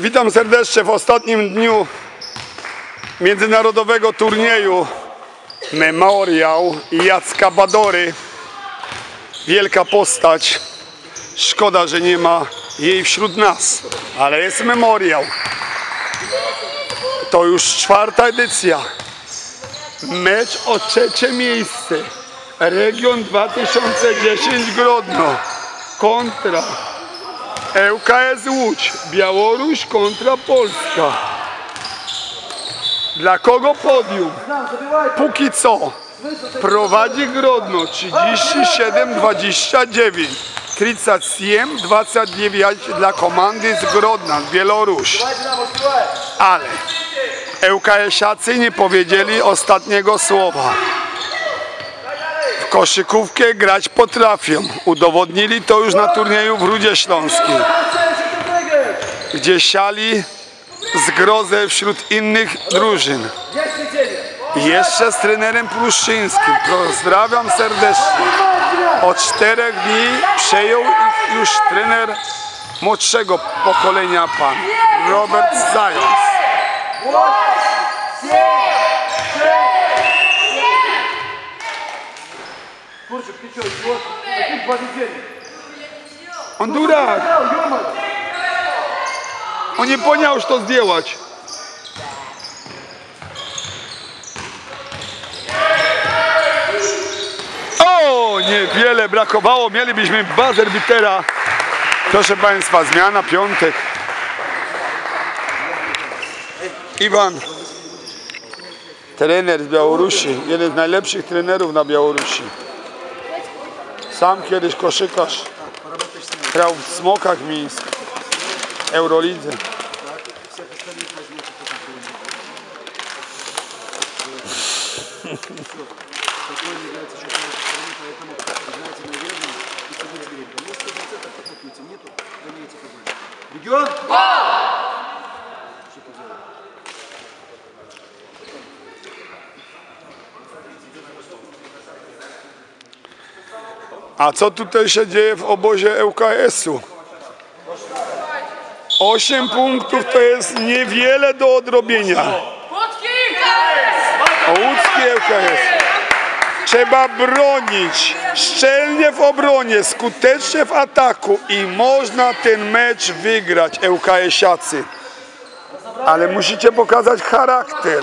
Witam serdecznie w ostatnim dniu międzynarodowego turnieju Memoriał Jacka Badory. Wielka postać. Szkoda, że nie ma jej wśród nas, ale jest memoriał. To już czwarta edycja. Mecz o trzecie miejsce. Region 2010 Grodno kontra ŁKS Łódź. Białoruś kontra Polska. Dla kogo podium? Póki co prowadzi Grodno 37-29. 37 29 dla komandy z Grodna, z Białorusi. Ale ŁKS-iacy nie powiedzieli ostatniego słowa. Koszykówkę grać potrafią. Udowodnili to już na turnieju w Rudzie Śląskiej, gdzie siali zgrozę wśród innych drużyn. Jeszcze z trenerem Pruszczyńskim. Pozdrawiam serdecznie. Od czterech dni przejął ich już trener młodszego pokolenia pan Robert Zając. Honduras! On nie pomiał już to zdjęłać. O, niewiele brakowało. Mielibyśmy buzzer bitera. Proszę Państwa, zmiana piątek. Iwan, trener z Białorusi, jeden z najlepszych trenerów na Białorusi. Sam kiedyś koszykarz. Grał w Smokach Mińsk, Eurolidze. Регион? A co tutaj się dzieje w obozie ŁKS-u? 8 punktów to jest niewiele do odrobienia. Łódzki ŁKS. Trzeba bronić, szczelnie w obronie, skutecznie w ataku i można ten mecz wygrać ŁKS-iacy. Ale musicie pokazać charakter.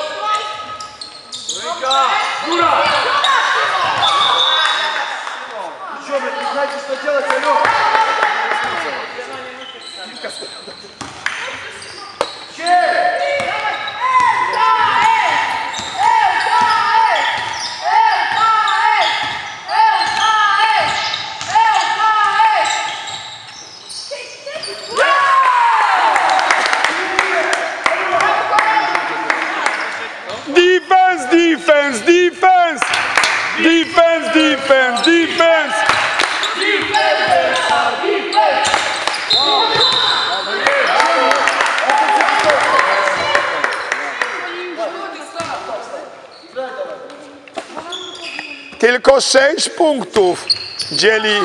Tylko 6 punktów dzieli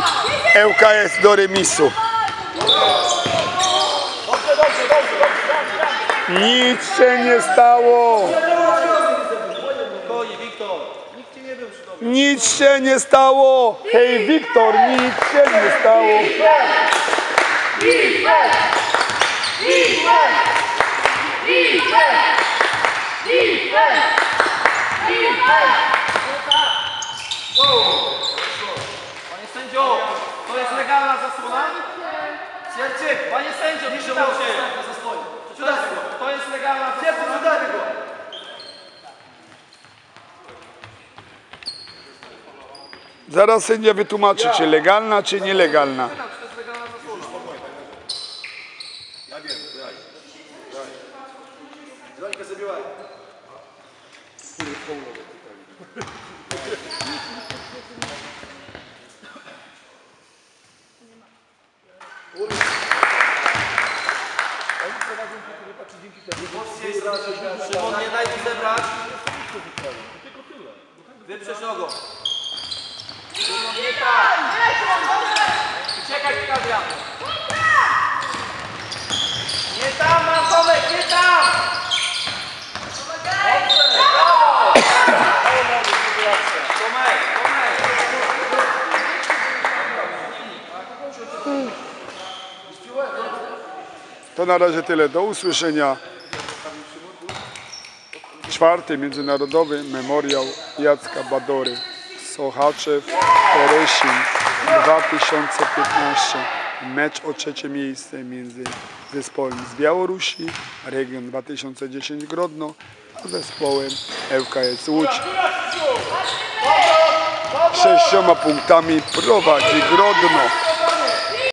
ŁKS do remisu. Nic się nie stało. Nic się nie stało. Hej, Wiktor, nic się nie stało. Panie sędzio, to jest legalna zasłona? Sierczy, panie sędzio, nie trzymał się. To jest, to jest legalna zasłona. Zaraz sędzia wytłumaczy, czy legalna, czy nielegalna. Zwańka zabiłaj. Szymon, nie daj mi zebrać. Wyprzesz nogą. Szymon, nie tak. To na razie tyle. Do usłyszenia. Czwarty Międzynarodowy Memoriał Jacka Badory. Sochaczew, Teresin 2015. Mecz o trzecie miejsce między zespołem z Białorusi, Region 2010 Grodno, a zespołem ŁKS Łódź. Sześcioma punktami prowadzi Grodno.